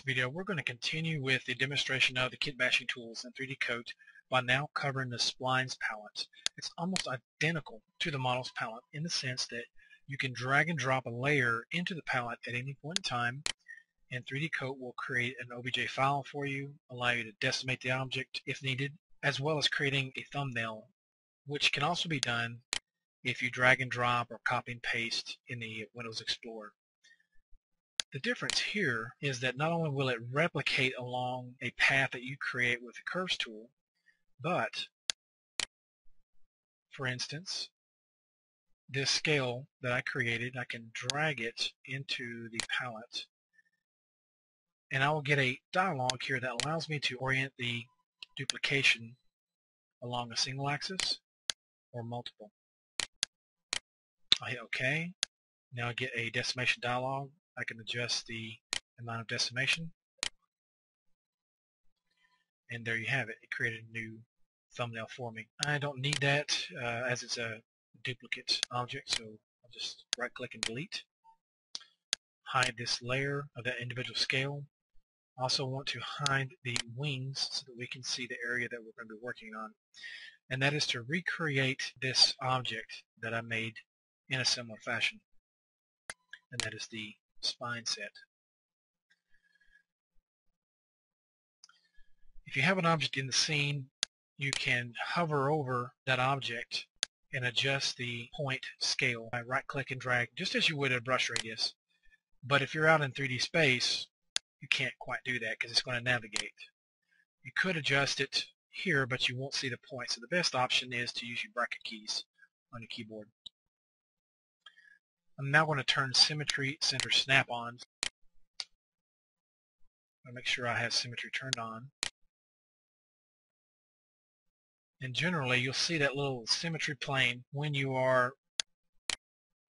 video, we're going to continue with the demonstration of the kit bashing tools in 3D Coat by now covering the splines palette. It's almost identical to the models palette in the sense that you can drag and drop a layer into the palette at any point in time and 3D Coat will create an OBJ file for you, allow you to decimate the object if needed, as well as creating a thumbnail, which can also be done if you drag and drop or copy and paste in the Windows Explorer. The difference here is that not only will it replicate along a path that you create with the Curves tool, but, for instance, this scale that I created, I can drag it into the palette and I will get a dialog here that allows me to orient the duplication along a single axis or multiple. I hit OK. Now I get a decimation dialog I can adjust the amount of decimation. And there you have it. It created a new thumbnail for me. I don't need that uh, as it's a duplicate object, so I'll just right click and delete. Hide this layer of that individual scale. I also want to hide the wings so that we can see the area that we're going to be working on. And that is to recreate this object that I made in a similar fashion. And that is the spine set. If you have an object in the scene, you can hover over that object and adjust the point scale by right click and drag just as you would a brush radius. But if you're out in 3D space, you can't quite do that because it's going to navigate. You could adjust it here, but you won't see the point. So the best option is to use your bracket keys on your keyboard. I'm now going to turn symmetry center snap-on. I'll make sure I have symmetry turned on. And generally you'll see that little symmetry plane when you are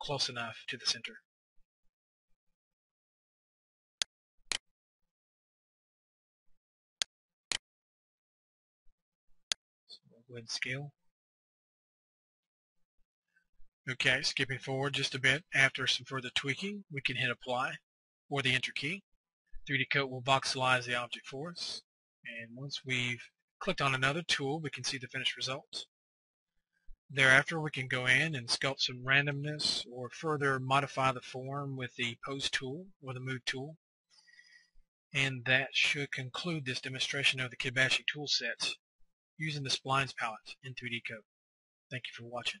close enough to the center. So we'll go ahead and scale. Okay, skipping forward just a bit, after some further tweaking, we can hit apply or the enter key. 3D Coat will voxelize the object for us. And once we've clicked on another tool, we can see the finished result. Thereafter, we can go in and sculpt some randomness or further modify the form with the Pose tool or the Move tool. And that should conclude this demonstration of the kit bashing tool set using the Splines palette in 3D Coat. Thank you for watching.